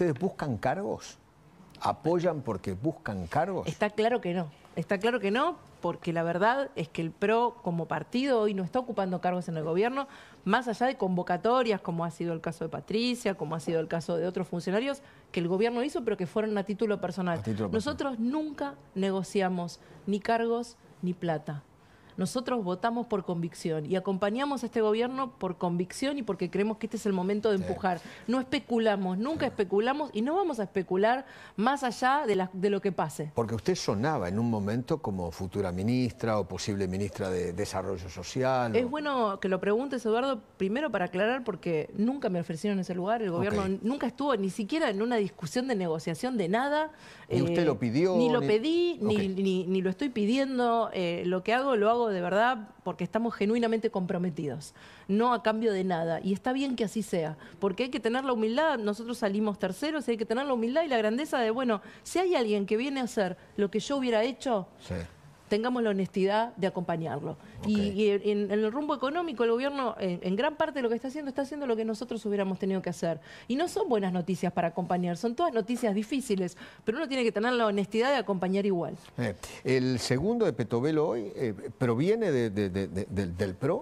¿Ustedes buscan cargos? ¿Apoyan porque buscan cargos? Está claro que no. Está claro que no, porque la verdad es que el PRO como partido hoy no está ocupando cargos en el gobierno, más allá de convocatorias, como ha sido el caso de Patricia, como ha sido el caso de otros funcionarios que el gobierno hizo, pero que fueron a título personal. A título personal. Nosotros nunca negociamos ni cargos ni plata. Nosotros votamos por convicción y acompañamos a este gobierno por convicción y porque creemos que este es el momento de empujar. No especulamos, nunca especulamos y no vamos a especular más allá de, la- de lo que pase. Porque usted sonaba en un momento como futura ministra o posible ministra de Desarrollo Social. Es o- bueno que lo preguntes, Eduardo, primero para aclarar, porque nunca me ofrecieron ese lugar, el gobierno nunca estuvo ni siquiera en una discusión de negociación de nada. Eh, ¿Ni usted lo pidió, Ni lo ni- pedí, ni, ni- ni lo estoy pidiendo. Eh, lo que hago, lo hago de verdad porque estamos genuinamente comprometidos, no a cambio de nada. Y está bien que así sea, porque hay que tener la humildad, nosotros salimos terceros, y hay que tener la humildad y la grandeza de, bueno, si hay alguien que viene a hacer lo que yo hubiera hecho, Sí. Tengamos la honestidad de acompañarlo. Y, en, en el rumbo económico, el gobierno, en, en gran parte de lo que está haciendo, está haciendo lo que nosotros hubiéramos tenido que hacer. Y no son buenas noticias para acompañar, son todas noticias difíciles, pero uno tiene que tener la honestidad de acompañar igual. Eh, el segundo de Petovelo hoy eh, proviene de- de- de- de- del, del PRO.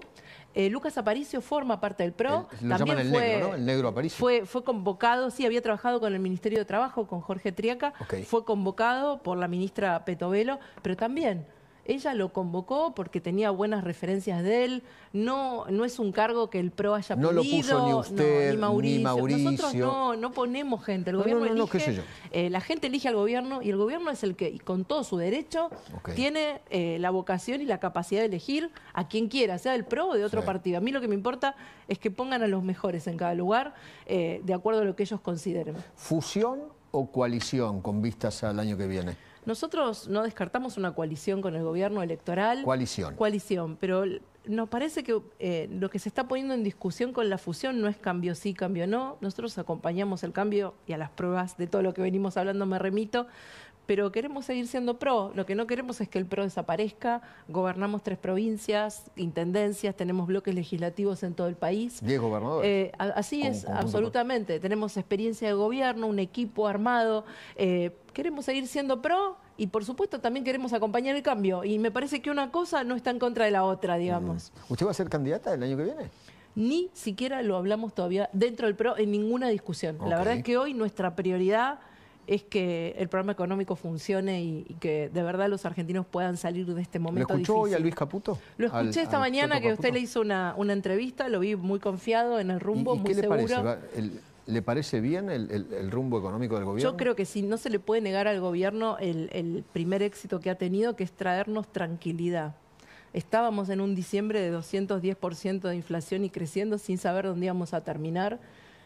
Eh, Lucas Aparicio forma parte del PRO. El- lo llaman el negro, ¿no? El negro Aparicio. Fue, fue convocado, sí, había trabajado con el Ministerio de Trabajo, con Jorge Triaca. Fue convocado por la ministra Petovelo, pero también ella lo convocó porque tenía buenas referencias de él. No, no es un cargo que el PRO haya No lo pedido. puso ni no, usted, ni Mauricio. Nosotros no, no ponemos gente. El No, no, gobierno no, qué elige. sé yo. eh, la gente elige al gobierno y el gobierno es el que, con todo su derecho, tiene eh, la vocación y la capacidad de elegir a quien quiera, sea del PRO o de otro Sí. partido. A mí lo que me importa es que pongan a los mejores en cada lugar, eh, de acuerdo a lo que ellos consideren. ¿Fusión o coalición con vistas al año que viene? Nosotros no descartamos una coalición con el gobierno electoral. Coalición. Coalición, pero nos parece que eh, lo que se está poniendo en discusión con la fusión no es cambio sí, cambio no. Nosotros acompañamos el cambio y a las pruebas de todo lo que venimos hablando me remito, pero queremos seguir siendo pro. Lo que no queremos es que el pro desaparezca. Gobernamos tres provincias, intendencias, tenemos bloques legislativos en todo el país. Diez gobernadores. Eh, así es, absolutamente. Tenemos experiencia de gobierno, un equipo armado. eh, queremos seguir siendo pro y, por supuesto, también queremos acompañar el cambio. Y me parece que una cosa no está en contra de la otra, digamos. ¿Usted va a ser candidata el año que viene? Ni siquiera lo hablamos todavía dentro del PRO en ninguna discusión. La verdad es que hoy nuestra prioridad es que el programa económico funcione y, y que de verdad los argentinos puedan salir de este ¿Lo momento escuchó hoy a Luis Caputo? Lo Al- escuché esta al mañana que usted le hizo una, una entrevista, lo vi muy confiado en el rumbo, ¿Y, y muy qué le seguro. parece? Va- el- ¿Le parece bien el, rumbo económico del gobierno? Yo creo que sí, no se le puede negar al gobierno el, el primer éxito que ha tenido, que es traernos tranquilidad. Estábamos en un diciembre de 210% de inflación y creciendo sin saber dónde íbamos a terminar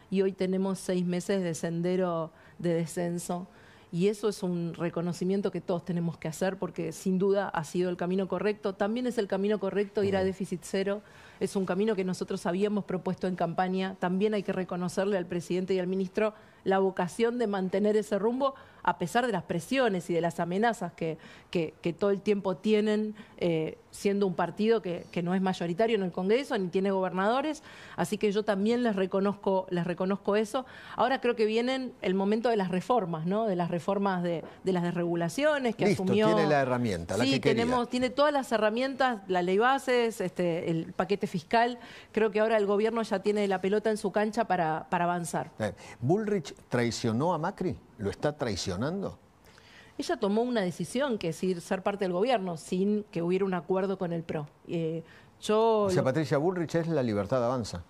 y hoy tenemos seis meses de sendero de descenso y eso es un reconocimiento que todos tenemos que hacer porque sin duda ha sido el camino correcto. También es el camino correcto ir a déficit cero. Es un camino que nosotros habíamos propuesto en campaña. También hay que reconocerle al presidente y al ministro la vocación de mantener ese rumbo a pesar de las presiones y de las amenazas que, que- que todo el tiempo tienen, eh, siendo un partido que, que no es mayoritario en el Congreso ni tiene gobernadores. Así que yo también les reconozco, les reconozco eso. Ahora creo que vienen el momento de las reformas, ¿no? De las reformas de, de las desregulaciones que Listo, asumió. tiene la herramienta, la sí, que tenemos, tiene todas las herramientas, la ley bases, este, el paquete fiscal. Creo que ahora el gobierno ya tiene la pelota en su cancha para, para avanzar. Eh, ¿Bullrich traicionó a Macri? ¿Lo está traicionando? Ella tomó una decisión que es ir ser parte del gobierno sin que hubiera un acuerdo con el PRO. Eh, yo O sea, lo- Patricia Bullrich es la libertad avanza.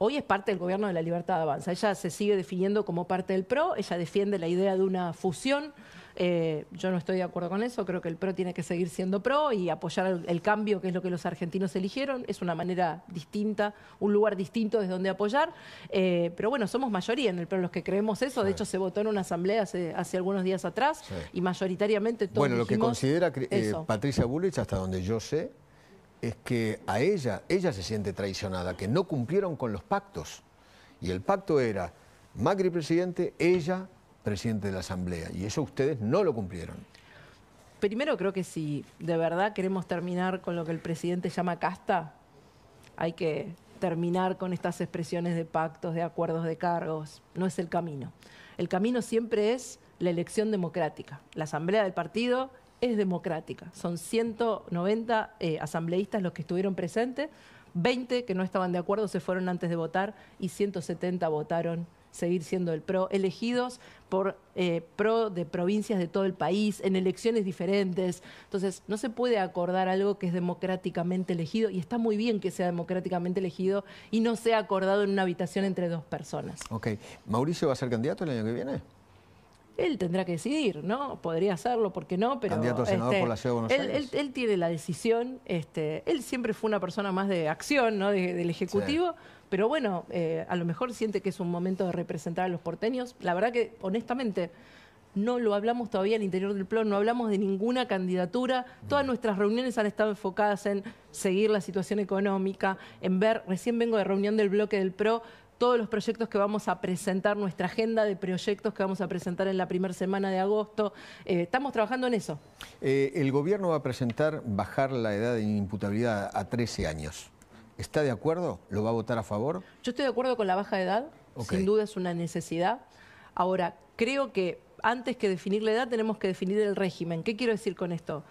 hoy es parte del gobierno de la Libertad Avanza. Ella se sigue definiendo como parte del PRO, ella defiende la idea de una fusión. Eh, yo no estoy de acuerdo con eso, creo que el PRO tiene que seguir siendo PRO y apoyar el, el cambio, que es lo que los argentinos eligieron. Es una manera distinta, un lugar distinto desde donde apoyar. Eh, pero bueno, somos mayoría en el PRO los que creemos eso. De hecho, se votó en una asamblea hace, hace algunos días atrás Sí. y mayoritariamente todos Bueno, lo que considera eh. Patricia Bullrich, hasta donde yo sé, es que a ella, ella se siente traicionada, que no cumplieron con los pactos. Y el pacto era Macri presidente, ella presidente de la Asamblea. Y eso ustedes no lo cumplieron. Primero creo que si de verdad queremos terminar con lo que el presidente llama casta, hay que terminar con estas expresiones de pactos, de acuerdos de cargos. No es el camino. El camino siempre es la elección democrática. La asamblea del partido es democrática. Son 190 eh, asambleístas los que estuvieron presentes, 20 que no estaban de acuerdo se fueron antes de votar y 170 votaron seguir siendo el PRO, elegidos por eh, PRO de provincias de todo el país, en elecciones diferentes. Entonces, no se puede acordar algo que es democráticamente elegido, y está muy bien que sea democráticamente elegido y no sea acordado en una habitación entre dos personas. Ok. ¿Mauricio va a ser candidato el año que viene? Él tendrá que decidir, ¿no? Podría hacerlo, ¿por qué no? Pero, Candidato a senador este, por la Ciudad de Buenos él, Aires. Él, tiene la decisión, este, él siempre fue una persona más de acción, ¿no? del Ejecutivo, pero bueno, eh, a lo mejor siente que es un momento de representar a los porteños. La verdad que, honestamente, no lo hablamos todavía al interior del PLO, no hablamos de ninguna candidatura. Todas nuestras reuniones han estado enfocadas en seguir la situación económica, en ver, recién vengo de reunión del bloque del PRO, todos los proyectos que vamos a presentar, nuestra agenda de proyectos que vamos a presentar en la primera semana de agosto. Eh, estamos trabajando en eso. Eh, el gobierno va a presentar bajar la edad de imputabilidad a 13 años. ¿Está de acuerdo? ¿Lo va a votar a favor? Yo estoy de acuerdo con la baja de edad. Sin duda es una necesidad. Ahora, creo que antes que definir la edad tenemos que definir el régimen. ¿Qué quiero decir con esto?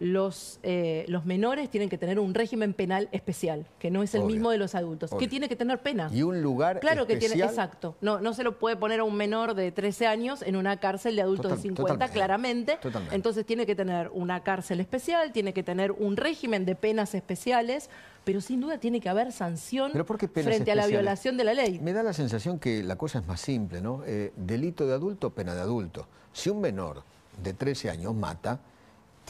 Los, eh, los menores tienen que tener un régimen penal especial, que no es el mismo de los adultos, que tiene que tener pena. ¿Y un lugar Claro que tiene, exacto. No, no se lo puede poner a un menor de 13 años en una cárcel de adultos de 50, claramente. Entonces tiene que tener una cárcel especial, tiene que tener un régimen de penas especiales, pero sin duda tiene que haber sanción frente a la violación de la ley. Me da la sensación que la cosa es más simple, ¿no? Eh, delito de adulto, pena de adulto. Si un menor de 13 años mata,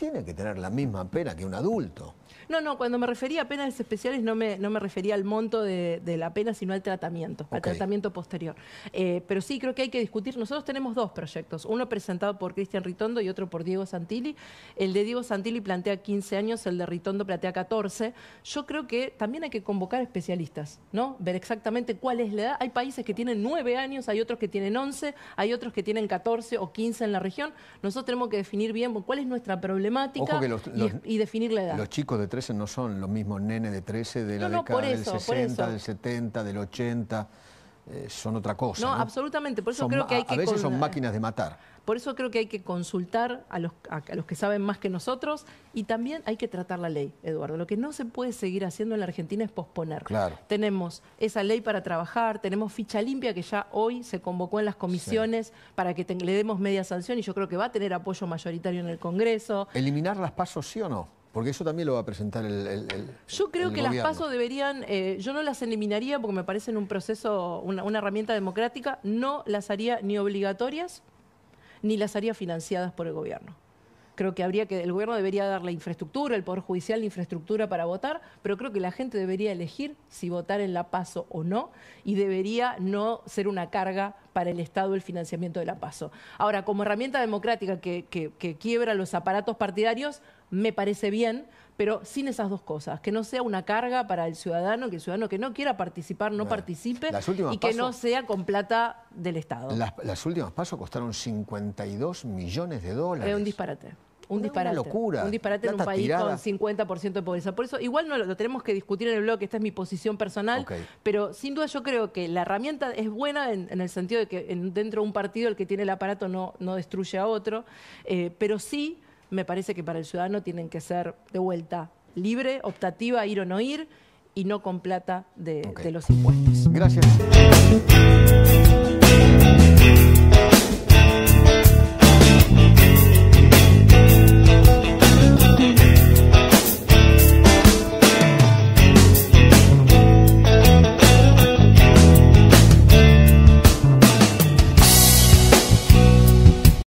tiene que tener la misma pena que un adulto. No, no, cuando me refería a penas especiales no me, no me refería al monto de, la pena, sino al tratamiento, al tratamiento posterior. Eh, pero sí, creo que hay que discutir. Nosotros tenemos dos proyectos, uno presentado por Cristian Ritondo y otro por Diego Santilli. El de Diego Santilli plantea 15 años, el de Ritondo plantea 14. Yo creo que también hay que convocar especialistas, ¿no? Ver exactamente cuál es la edad. Hay países que tienen 9 años, hay otros que tienen 11, hay otros que tienen 14 o 15 en la región. Nosotros tenemos que definir bien cuál es nuestra problemática y, definir la edad. Los chicos de no son los mismos nenes de 13 de la década del 60, del 70, del 80. Eh, son otra cosa. No, absolutamente. Por eso creo que hay que. A veces son máquinas de matar. Por eso creo que hay que consultar a los, a, los que saben más que nosotros y también hay que tratar la ley, Eduardo. Lo que no se puede seguir haciendo en la Argentina es posponer. Claro. Tenemos esa ley para trabajar, tenemos ficha limpia que ya hoy se convocó en las comisiones para que le demos media sanción y yo creo que va a tener apoyo mayoritario en el Congreso. ¿Eliminar las pasos sí o no? Porque eso también lo va a presentar el. yo creo que las pasos deberían, eh, yo no las eliminaría porque me parecen un proceso, una, una, herramienta democrática, no las haría ni obligatorias ni las haría financiadas por el gobierno. Creo que habría que, el gobierno debería dar la infraestructura, el Poder Judicial la infraestructura para votar, pero creo que la gente debería elegir si votar en la PASO o no, y debería no ser una carga para el Estado el financiamiento de la PASO. Ahora, como herramienta democrática que, que quiebra los aparatos partidarios, me parece bien, pero sin esas dos cosas, que no sea una carga para el ciudadano, que el ciudadano que no quiera participar no participe y que no sea con plata del Estado. Las, últimas pasos costaron 52 millones de dólares. Es un disparate. Un disparate. Una locura. Un disparate en un país con 50% de pobreza. Por eso, igual no lo, tenemos que discutir en el blog, esta es mi posición personal, pero sin duda yo creo que la herramienta es buena en, el sentido de que dentro de un partido el que tiene el aparato no, no destruye a otro, eh, pero sí me parece que para el ciudadano tienen que ser de vuelta libre, optativa, ir o no ir, y no con plata de, los impuestos. Gracias.